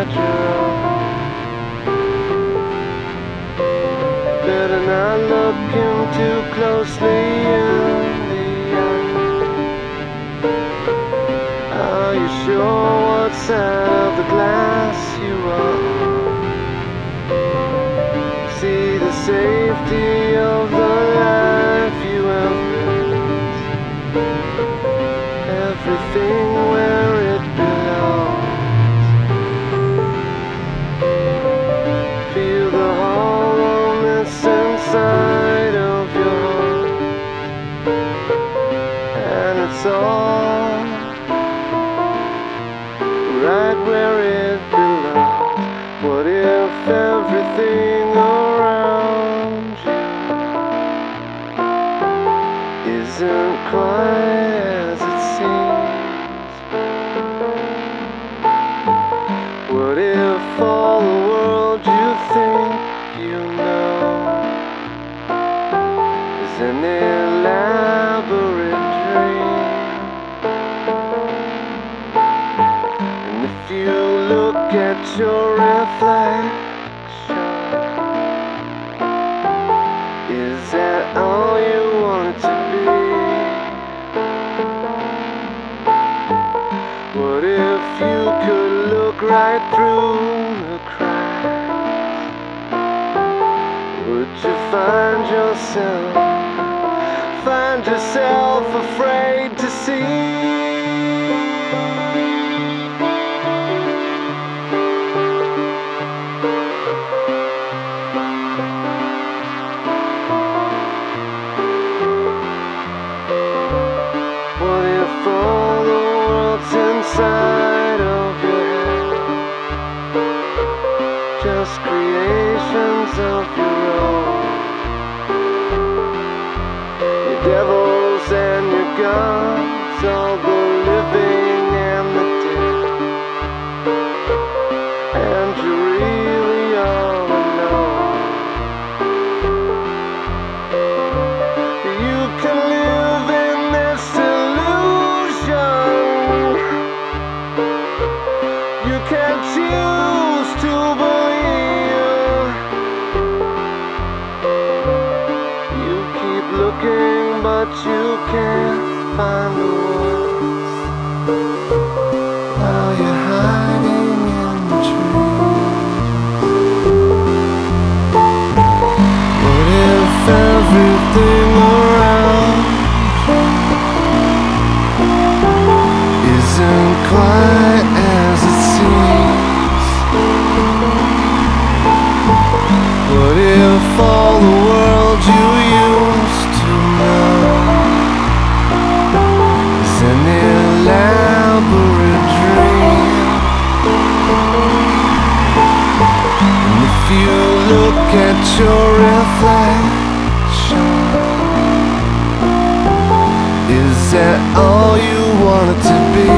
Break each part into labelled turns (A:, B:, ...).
A: at you. Better not look him too closely in the eye. Are you sure what side of the glass you are? See the safety of the life you have. Everything where it belongs. What if everything around you isn't quite as it seems? What if all the world you think you know is an elaborate your reflection, is that all you want to be? What if you could look right through the cracks? Would you find yourself, find yourself afraid to see? All the world's inside of your head? Just creations of your own. Your devils and your gods, all the living You can choose to believe. You keep looking, but you can't find the words. All the world you used to know is an elaborate dream? And if you look at your reflection, is that all you want it to be?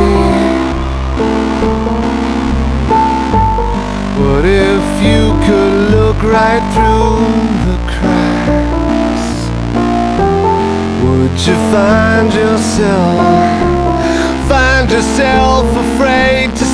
A: What if you could look right through Would you find yourself, find yourself afraid to